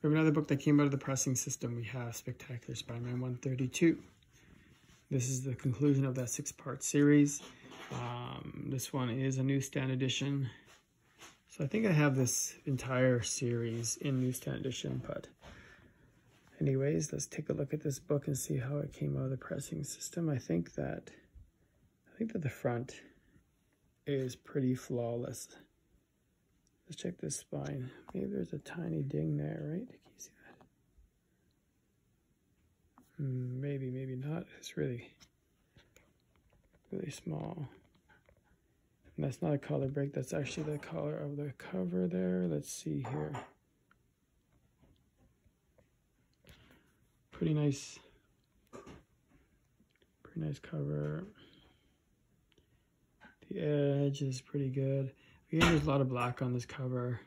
We have another book that came out of the pressing system. We have Spectacular Spider-Man 132. This is the conclusion of that six-part series. Um, this one is a newsstand edition. So I think I have this entire series in newsstand edition, but anyways, let's take a look at this book and see how it came out of the pressing system. I think that I think that the front is pretty flawless. Let's check this spine. Maybe there's a tiny ding there, right? Can you see that? Hmm, maybe, maybe not. It's really, really small. And that's not a color break. That's actually the color of the cover there. Let's see here. Pretty nice, pretty nice cover. The edge is pretty good. Again, there's a lot of black on this cover.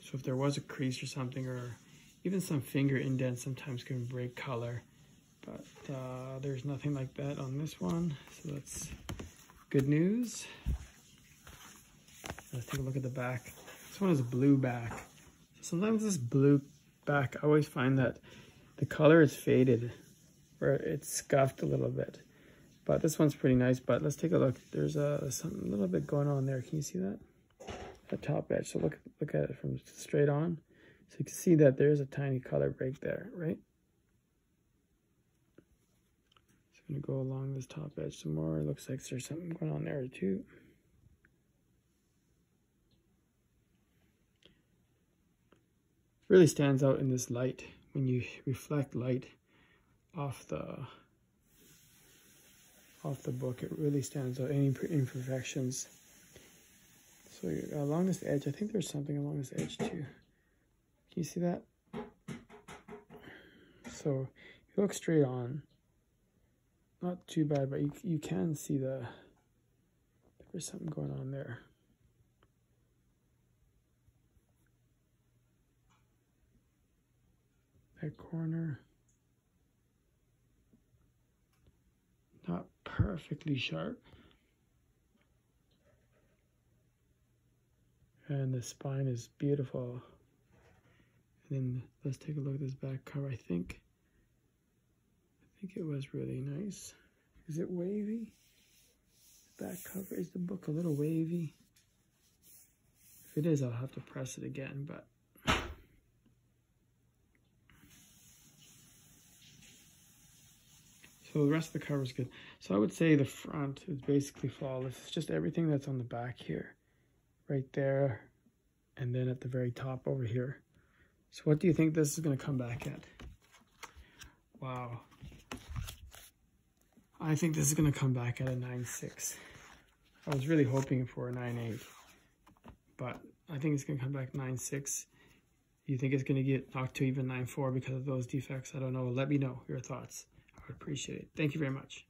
So if there was a crease or something, or even some finger indent sometimes can break color. But uh, there's nothing like that on this one. So that's good news. Let's take a look at the back. This one is blue back. Sometimes this blue back, I always find that the color is faded or it's scuffed a little bit. But this one's pretty nice, but let's take a look. There's a, some, a little bit going on there. Can you see that? The top edge. So look, look at it from straight on. So you can see that there's a tiny color break there, right? Just gonna go along this top edge some more. It looks like there's something going on there too. Really stands out in this light when you reflect light off the off the book. It really stands out, any imperfections. So uh, along this edge, I think there's something along this edge too. Can you see that? So you look straight on, not too bad, but you, you can see the, there's something going on there. That corner. Not perfectly sharp. And the spine is beautiful. And then let's take a look at this back cover. I think, I think it was really nice. Is it wavy? The Back cover, is the book a little wavy? If it is, I'll have to press it again, but So the rest of the cover is good. So I would say the front is basically flawless. It's just everything that's on the back here. Right there. And then at the very top over here. So what do you think this is going to come back at? Wow. I think this is going to come back at a 9.6. I was really hoping for a 9.8. But I think it's going to come back 9.6. You think it's going to get knocked to even 9.4 because of those defects? I don't know. Let me know your thoughts. I appreciate it. Thank you very much.